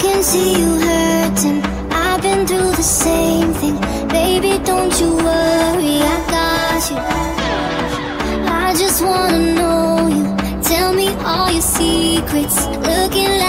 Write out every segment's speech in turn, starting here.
can see you hurting. I've been through the same thing. Baby, don't you worry, I got you. I just wanna know you. Tell me all your secrets. Looking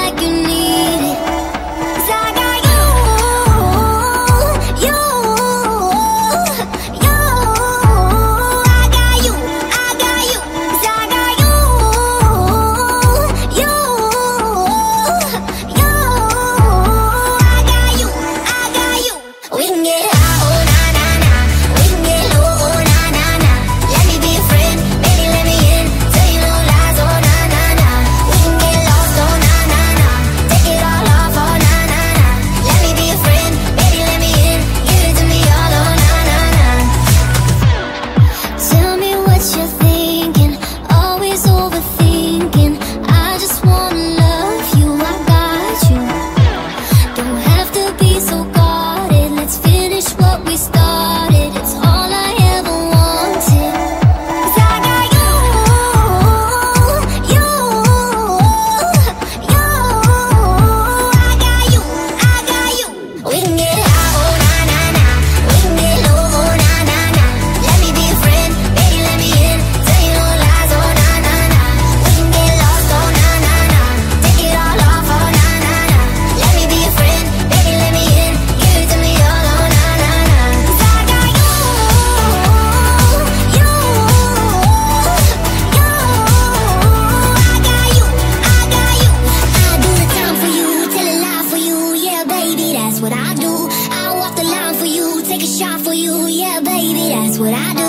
what I do.